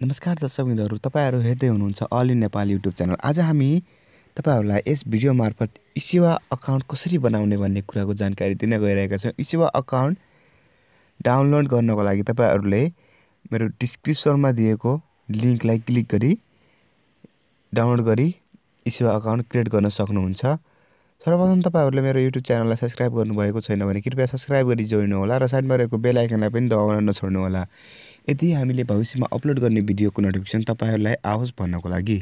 नमस्कार दर्शक तपाईँहरू हेर्दै हुनुहुन्छ all in Nepal YouTube channel. आज हामी तपाईँहरूलाई यस भिडियो मार्फत इसेवा अकाउन्ट कसरी बनाउने भन्ने कुराको जानकारी दिन गइरहेका छौँ। इसेवा अकाउन्ट डाउनलोड गर्नको लागि तपाईँहरूले मेरो डिस्क्रिप्सनमा दिएको लिङ्कलाई क्लिक गरी डाउनलोड गरी इसेवा अकाउन्ट क्रिएट गर्न सक्नुहुन्छ। सर्वप्रथम तपाईँहरूले मेरो युट्युब च्यानललाई सब्सक्राइब गर्नुभएको छैन भने कृपया सब्सक्राइब गरी जोड्नुहोला र साइडमा रहेको बेल आइकनलाई पनि दबाउन नछोड्नुहोला। यदि हामीले भविष्यमा अपलोड गर्ने भिडियोको नोटिफिकेसन तपाईँहरूलाई आओस् भन्नको लागि।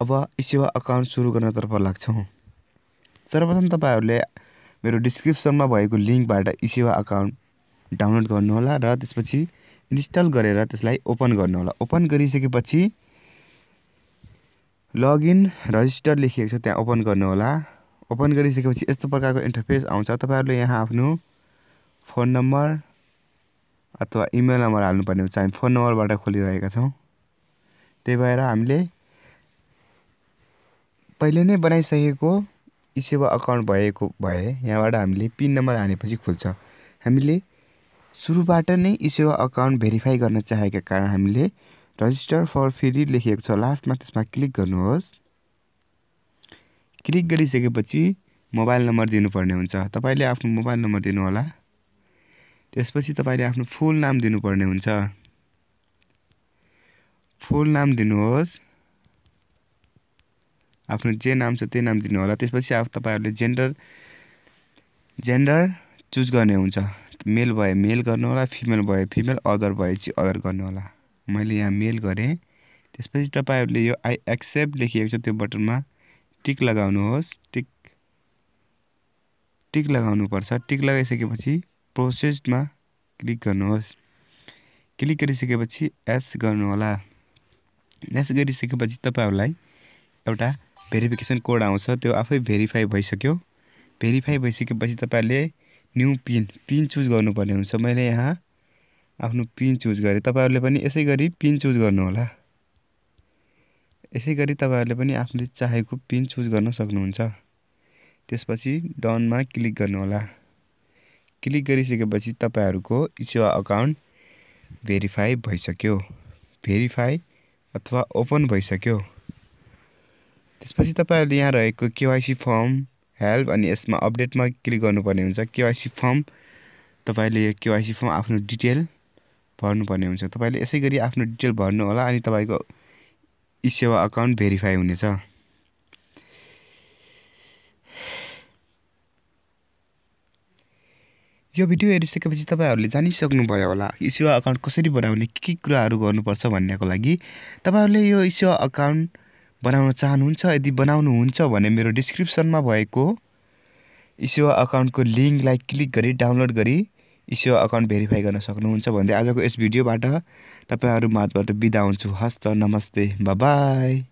अब इसेवा अकाउन्ट सुरु गर्नतर्फ लाग्छौँ। सर्वप्रथम तपाईँहरूले मेरो डिस्क्रिप्सनमा भएको लिङ्कबाट इसेवा अकाउन्ट डाउनलोड गर्नुहोला र त्यसपछि इन्स्टल गरेर त्यसलाई ओपन गर्नुहोला। ओपन गरिसकेपछि लगइन रजिस्टर लेखिएको छ त्यहाँ ओपन गर्नुहोला। ओपन गरिसकेपछि यस्तो प्रकारको इन्टरफेस आउँछ। तपाईँहरूले यहाँ आफ्नो फोन नम्बर अथवा इमेल नम्बर हाल्नुपर्ने हुन्छ। हामी फोन नम्बरबाट खोलिरहेका छौँ। त्यही भएर हामीले पहिले नै बनाइसकेको इसेवा अकाउन्ट भएको भए यहाँबाट हामीले पिन नम्बर हानेपछि खुल्छ। हामीले सुरुबाट नै इसेवा अकाउन्ट भेरिफाई गर्न चाहेका कारण हामीले रजिस्टर फर फ्री लेखिएको छ। लास्टमा त्यसमा क्लिक गर्नुहोस्। क्लिक गरिसकेपछि मोबाइल नम्बर दिनुपर्ने हुन्छ। तपाईँले आफ्नो मोबाइल नम्बर दिनुहोला। त्यसपछि तपाईँले आफ्नो फुल नाम दिनुपर्ने हुन्छ। फुल नाम दिनुहोस्। आफ्नो जे नाम छ त्यही नाम दिनु होला त्यसपछि अब तपाईँहरूले जेन्डर जेन्डर चुज गर्ने हुन्छ। मेल भए मेल गर्नुहोला फिमेल भए फिमेल अदर भए चाहिँ अदर गर्नुहोला। मैले यहाँ मेल गरेँ। त्यसपछि तपाईँहरूले यो आई एक्सेप्ट लेखिएको छ त्यो बटनमा टिक लगाउनुहोस्। टिक टिक लगाउनुपर्छ। टिक लगाइसकेपछि प्रोसेसमा क्लिक गर्नुहोस्। क्लिक गरिसकेपछि एस गर्नुहोला। एस गरिसकेपछि तपाईँहरूलाई एउटा भेरिफिकेसन कोड आउँछ त्यो आफै भेरिफाई भइसक्यो। भेरिफाई भइसकेपछि तपाईँहरूले न्यु पिन पिन चुज गर्नुपर्ने हुन्छ। मैले यहाँ आफ्नो पिन चुज गरेँ। तपाईँहरूले पनि यसै गरी पिन चुज गर्नुहोला। यसै गरी तपाईँहरूले पनि आफूले चाहेको पिन चुज गर्न सक्नुहुन्छ। त्यसपछि डनमा क्लिक गर्नुहोला। क्लिक गरिसकेपछि तपाईँहरूको इसेवा अकाउन्ट भेरिफाई भइसक्यो। भेरिफाई अथवा ओपन भइसक्यो। त्यसपछि तपाईँहरूले यहाँ रहेको केवाइसी फर्म हेल्प अनि यसमा अपडेटमा क्लिक गर्नुपर्ने हुन्छ। केवाइसी फर्म तपाईँले यो केवाइसी फर्म आफ्नो डिटेल भर्नुपर्ने हुन्छ। तपाईँले यसै गरी आफ्नो डिटेल भर्नु होला अनि तपाईँको इसेवा अकाउन्ट भेरिफाई हुनेछ। यो भिडियो हेरिसकेपछि तपाईँहरूले जानिसक्नुभयो होला इस्यु अकाउन्ट कसरी बनाउने के के कुराहरू गर्नुपर्छ भन्नेको लागि। तपाईँहरूले यो इस्यु अकाउन्ट बनाउन चाहनुहुन्छ यदि बनाउनुहुन्छ भने मेरो डिस्क्रिप्सनमा भएको इस्यु अकाउन्टको लिङ्कलाई क्लिक गरी डाउनलोड गरी इस्यु अकाउन्ट भेरिफाई गर्न सक्नुहुन्छ भन्दै आजको यस भिडियोबाट तपाईँहरू माझबाट बिदा हुन्छु। हस्त नमस्ते बाई